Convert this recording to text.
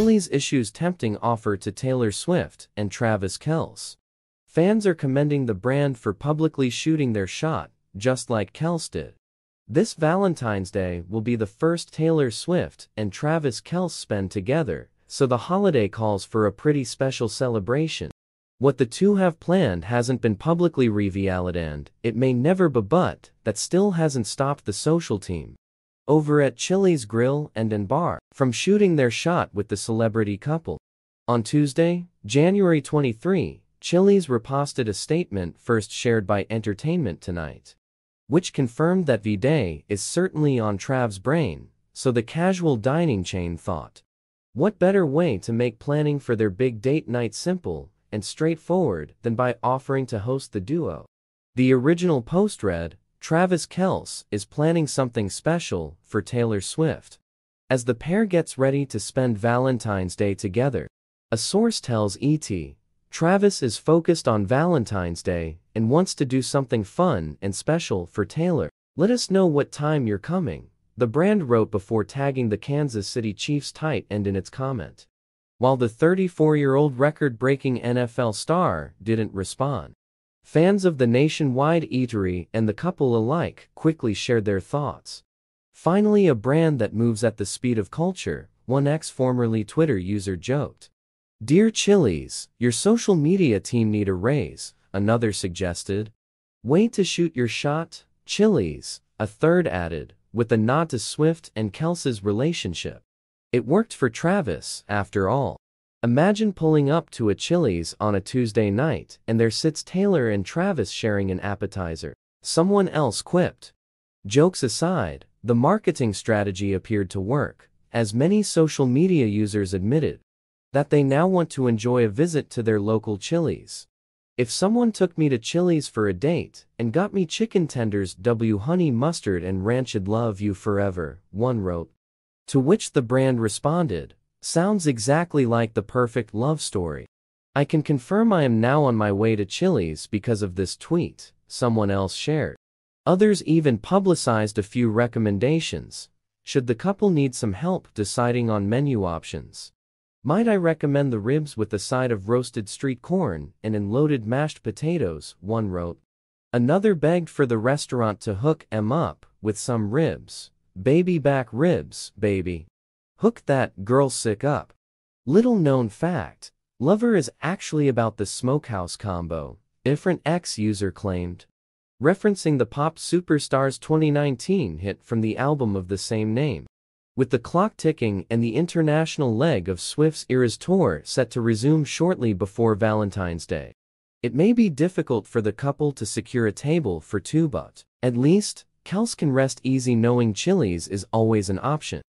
Chili's issues tempting offer to Taylor Swift and Travis Kelce. Fans are commending the brand for publicly shooting their shot, just like Kelce did. This Valentine's Day will be the first Taylor Swift and Travis Kelce spend together, so the holiday calls for a pretty special celebration. What the two have planned hasn't been publicly revealed and, it may never be but, that still hasn't stopped the social team. Over at Chili's Grill and and Bar, from shooting their shot with the celebrity couple. On Tuesday, January 23, Chili's reposted a statement first shared by Entertainment Tonight, which confirmed that V-Day is certainly on Trav's brain, so the casual dining chain thought. What better way to make planning for their big date night simple and straightforward than by offering to host the duo? The original post read, Travis Kelce is planning something special for Taylor Swift. As the pair gets ready to spend Valentine's Day together, a source tells ET, Travis is focused on Valentine's Day and wants to do something fun and special for Taylor. Let us know what time you're coming, the brand wrote before tagging the Kansas City Chiefs tight end in its comment. While the 34-year-old record-breaking NFL star didn't respond. Fans of the nationwide eatery and the couple alike quickly shared their thoughts. Finally a brand that moves at the speed of culture, one X-formerly Twitter user joked. Dear Chili's, your social media team need a raise, another suggested. Wait to shoot your shot, Chili's, a third added, with a nod to Swift and Kelce's relationship. It worked for Travis, after all. Imagine pulling up to a Chili's on a Tuesday night and there sits Taylor and Travis sharing an appetizer. Someone else quipped. Jokes aside, the marketing strategy appeared to work, as many social media users admitted that they now want to enjoy a visit to their local Chili's. If someone took me to Chili's for a date and got me chicken tenders W honey mustard and ranch'd love you forever, one wrote. To which the brand responded, Sounds exactly like the perfect love story. I can confirm I am now on my way to Chili's because of this tweet, someone else shared. Others even publicized a few recommendations. Should the couple need some help deciding on menu options? Might I recommend the ribs with a side of roasted street corn and in loaded mashed potatoes, one wrote. Another begged for the restaurant to hook em up with some ribs. Baby back ribs, baby. Hook that girl sick up. Little known fact, Lover is actually about the smokehouse combo, different X-user claimed. Referencing the pop superstar's 2019 hit from the album of the same name. With the clock ticking and the international leg of Swift's Eras tour set to resume shortly before Valentine's Day. It may be difficult for the couple to secure a table for two but, at least, Kelce can rest easy knowing Chili's is always an option.